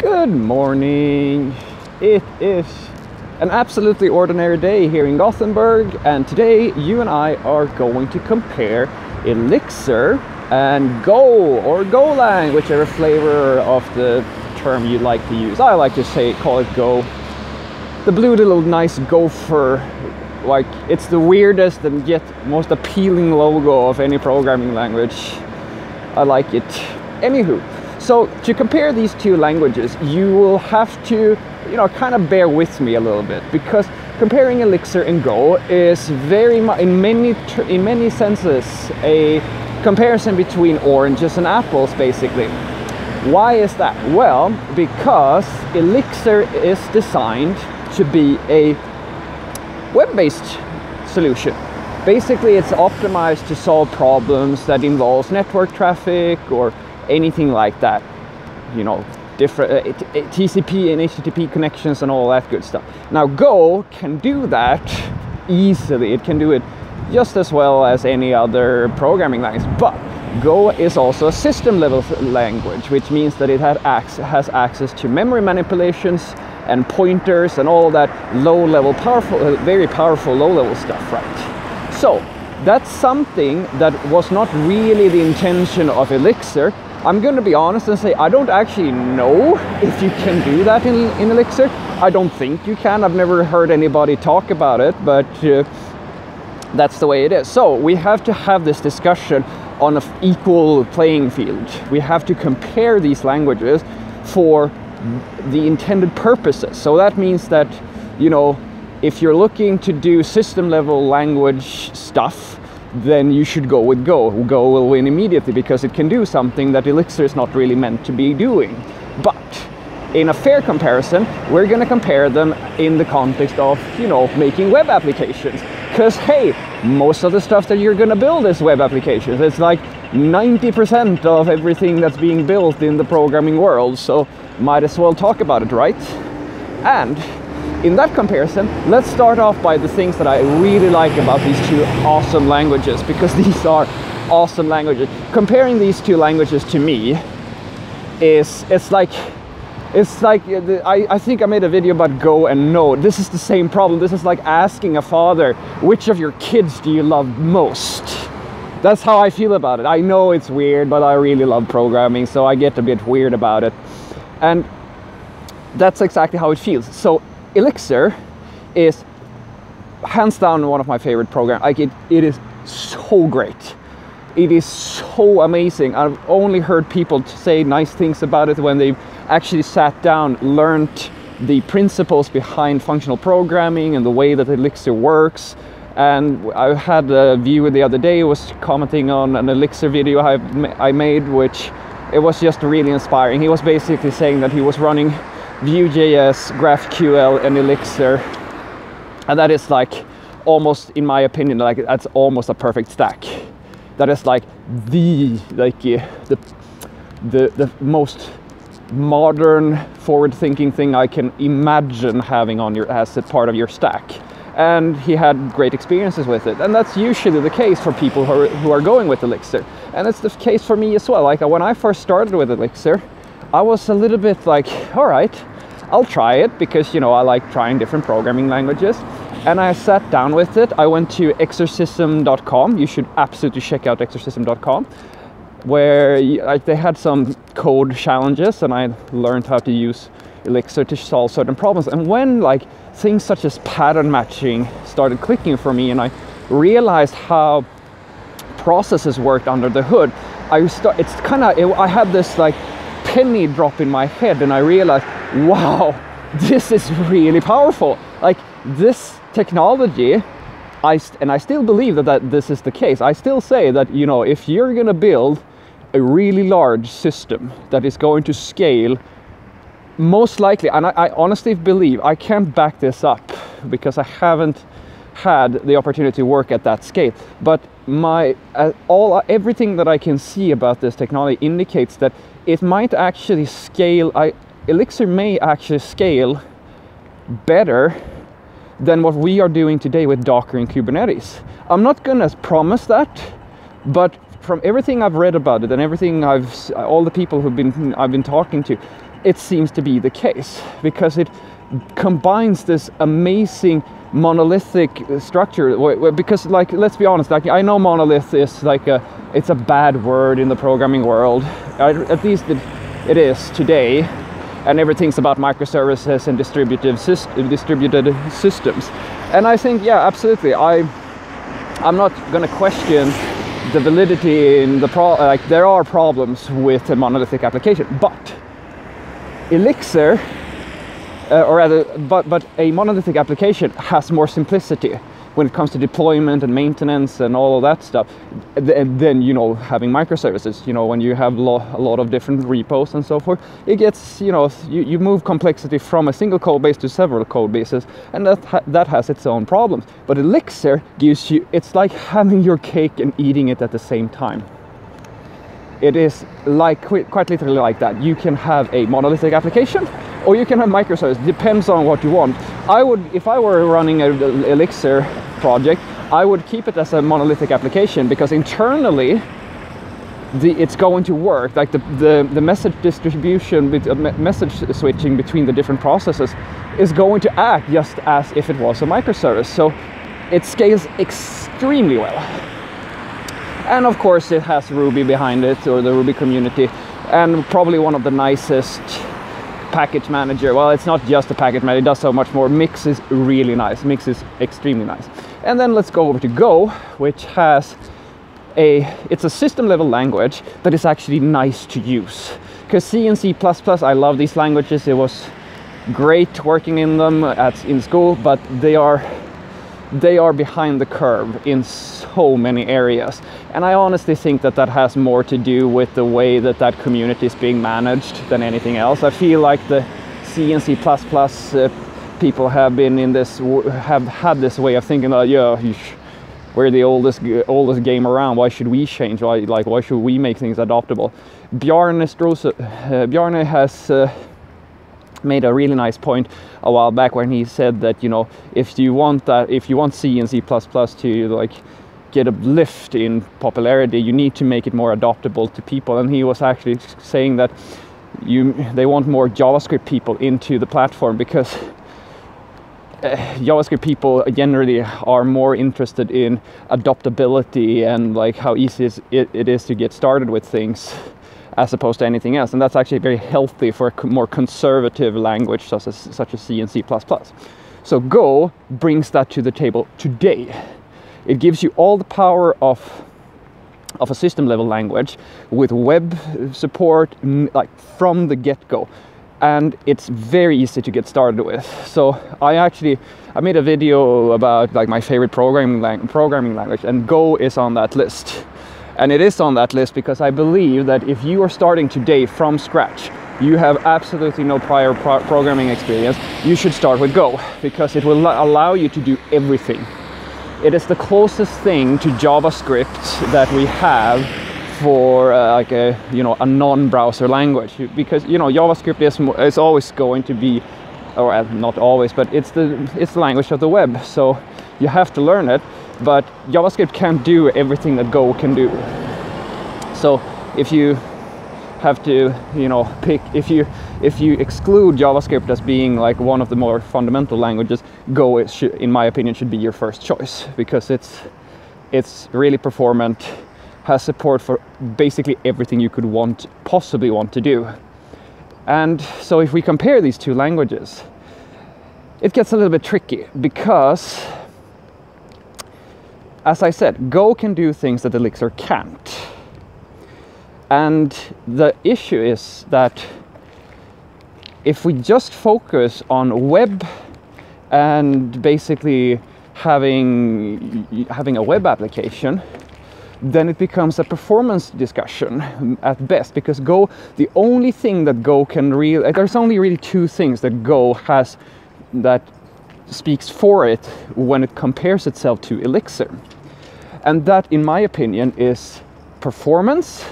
Good morning. It is an absolutely ordinary day here in Gothenburg, and today you and I are going to compare Elixir and Go or Golang, whichever flavor of the term you like to use. I like to say call it Go. The blue little nice gopher, like it's the weirdest and yet most appealing logo of any programming language. I like it. Anywho, so to compare these two languages, you will have to, you know, kind of bear with me a little bit because comparing Elixir and Go is very much, in many in many senses, a comparison between oranges and apples, basically. Why is that? Well, because Elixir is designed to be a web-based solution. Basically, it's optimized to solve problems that involves network traffic or anything like that. You know, different uh, TCP and HTTP connections and all that good stuff. Now, Go can do that easily. It can do it just as well as any other programming language, but Go is also a system level language, which means that it has access to memory manipulations and pointers and all that low level, powerful, uh, very powerful low level stuff, right? So that's something that was not really the intention of Elixir. I'm going to be honest and say I don't actually know if you can do that in, in Elixir. I don't think you can. I've never heard anybody talk about it, but uh, that's the way it is. So we have to have this discussion on an equal playing field. We have to compare these languages for the intended purposes. So that means that, you know, if you're looking to do system level language stuff, then you should go with Go. Go will win immediately because it can do something that Elixir is not really meant to be doing. But in a fair comparison, we're going to compare them in the context of, you know, making web applications. Because, hey, most of the stuff that you're going to build is web applications. It's like 90% of everything that's being built in the programming world. So, might as well talk about it, right? And in that comparison, let's start off by the things that I really like about these two awesome languages, because these are awesome languages. Comparing these two languages to me is it's like it's like uh, I, I think I made a video about go and no. This is the same problem. This is like asking a father, which of your kids do you love most? That's how I feel about it. I know it's weird, but I really love programming, so I get a bit weird about it. And that's exactly how it feels. So Elixir is hands down one of my favorite programs. Like it, it is so great. It is so amazing. I've only heard people say nice things about it when they've actually sat down, learned the principles behind functional programming and the way that Elixir works. And I had a viewer the other day was commenting on an Elixir video I, I made, which it was just really inspiring. He was basically saying that he was running Vue.js, GraphQL, and Elixir, and that is like almost, in my opinion, like that's almost a perfect stack that is like the like the the the most modern forward-thinking thing I can imagine having on your as a part of your stack. And he had great experiences with it, and that's usually the case for people who are, who are going with Elixir. And it's the case for me as well. Like when I first started with Elixir, I was a little bit like, all right, I'll try it because you know I like trying different programming languages and I sat down with it. I went to exercism.com. You should absolutely check out exercism.com where they had some code challenges, and I learned how to use Elixir to solve certain problems. And when like things such as pattern matching started clicking for me, and I realized how processes worked under the hood, I start. It's kind of it, I had this like penny drop in my head, and I realized, wow, this is really powerful. Like this technology I and I still believe that, that this is the case. I still say that you know if you're going to build a really large system that is going to scale, most likely, and I, I, honestly believe I can't back this up because I haven't had the opportunity to work at that scale. But my uh, all everything that I can see about this technology indicates that it might actually scale. I Elixir may actually scale better than what we are doing today with Docker and Kubernetes. I'm not going to promise that, but from everything I've read about it and everything I've all the people who've been I've been talking to, it seems to be the case because it combines this amazing monolithic structure. Because like let's be honest like i know monolith is like a it's a bad word in the programming world. At least it, it is today. And everything's about microservices and distributed distributed systems. And i think yeah absolutely. I i'm not going to question the validity in the pro like there are problems with a monolithic application but elixir uh, or rather, but, but a monolithic application has more simplicity when it comes to deployment and maintenance and all of that stuff and then you know having microservices. You know when you have lo- a lot of different repos and so forth it gets you know you, you move complexity from a single code base to several code bases and that ha- that has its own problems. But elixir gives you it's like having your cake and eating it at the same time. It is like quite literally like that. You can have a monolithic application or you can have microservices depends on what you want. I would if i were running an elixir project i would keep it as a monolithic application because internally the, it's going to work. Like the, the, the message distribution uh, message switching between the different processes is going to act just as if it was a microservice. So it scales extremely well. And of course it has ruby behind it or the ruby community and probably one of the nicest package manager. Well it's not just a package manager it does so much more. Mix is really nice. Mix is extremely nice. And then let's go over to go which has a it's a system level language that is actually nice to use. Because c and c++ i love these languages. It was great working in them at in school but they are they are behind the curve in so many areas. And I honestly think that that has more to do with the way that that community is being managed than anything else. I feel like the C and C++ uh, people have been in this, have had this way of thinking that, yeah, we're the oldest oldest game around. Why should we change? Why like why should we make things adoptable? Bjarne Strose, uh, Bjarne has uh, made a really nice point a while back when he said that you know if you want that if you want C and C++ to like get a lift in popularity you need to make it more adoptable to people. And he was actually saying that you they want more JavaScript people into the platform because uh, JavaScript people generally are more interested in adoptability and like how easy it, it is to get started with things as opposed to anything else. And that's actually very healthy for a more conservative language such as, such as C and C++. So Go brings that to the table today. It gives you all the power of of a system level language with web support like from the get-go and it's very easy to get started with so i actually i made a video about like my favorite programming lang- programming language and go is on that list and it is on that list because I believe that if you are starting today from scratch, you have absolutely no prior pro programming experience, you should start with Go because it will allow you to do everything. It is the closest thing to JavaScript that we have for uh, like a you know a non-browser language because you know JavaScript is is always going to be or uh, not always but it's the it's the language of the web so you have to learn it but JavaScript can't do everything that Go can do. So if you have to, you know, pick if you if you exclude JavaScript as being like one of the more fundamental languages, Go is, in my opinion should be your first choice because it's it's really performant, has support for basically everything you could want possibly want to do. And so if we compare these two languages, it gets a little bit tricky because as I said, Go can do things that Elixir can't. And the issue is that if we just focus on web and basically having having a web application then it becomes a performance discussion at best because go the only thing that go can really uh, there's only really two things that go has that speaks for it when it compares itself to Elixir. And that, in my opinion, is performance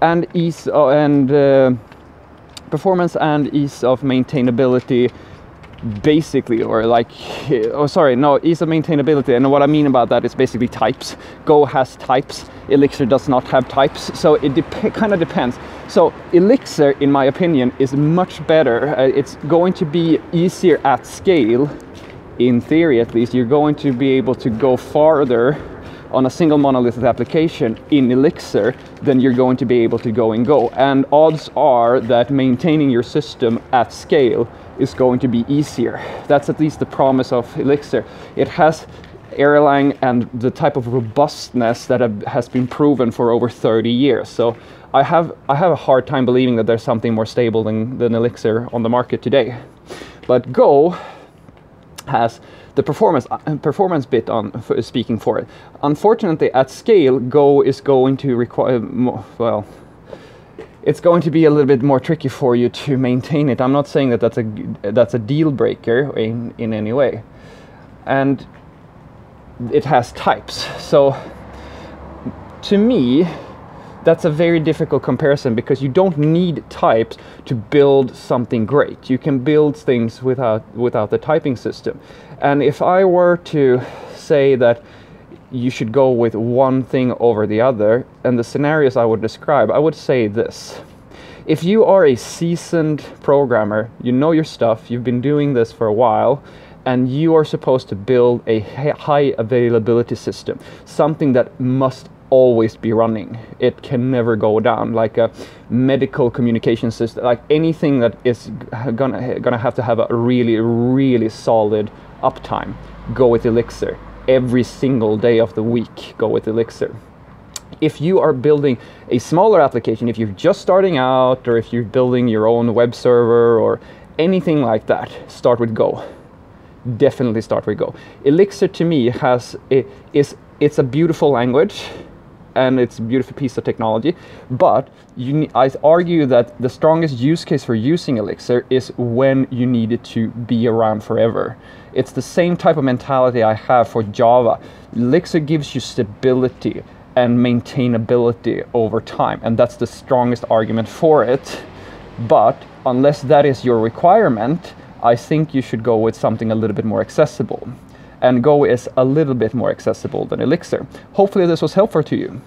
and ease uh, and uh, performance and ease of maintainability basically or like oh sorry no ease of maintainability. And what i mean about that is basically types. Go has types. Elixir does not have types. So it kind of depends. So elixir in my opinion is much better. Uh, it's going to be easier at scale in theory at least you're going to be able to go farther on a single monolithic application in Elixir, than you're going to be able to go in Go. And odds are that maintaining your system at scale is going to be easier. That's at least the promise of Elixir. It has Erlang and the type of robustness that has been proven for over 30 years. So I have I have a hard time believing that there's something more stable than, than Elixir on the market today. But Go has the performance uh, performance bit on speaking for it. Unfortunately, at scale, Go is going to require well. It's going to be a little bit more tricky for you to maintain it. I'm not saying that that's a that's a deal breaker in in any way, and it has types. So to me, that's a very difficult comparison because you don't need types to build something great. You can build things without without the typing system. And if I were to say that you should go with one thing over the other, and the scenarios I would describe, I would say this. If you are a seasoned programmer, you know your stuff, you've been doing this for a while, and you are supposed to build a high availability system, something that must always be running. It can never go down. Like a medical communication system, like anything that is gonna gonna have to have a really really solid uptime. Go with Elixir. Every single day of the week, go with Elixir. If you are building a smaller application, if you're just starting out, or if you're building your own web server or anything like that, start with Go. Definitely start with Go. Elixir to me has it is it's a beautiful language and it's a beautiful piece of technology. But you, I argue that the strongest use case for using Elixir is when you need it to be around forever. It's the same type of mentality I have for Java. Elixir gives you stability and maintainability over time, and that's the strongest argument for it. But unless that is your requirement, I think you should go with something a little bit more accessible and Go is a little bit more accessible than Elixir. Hopefully this was helpful to you.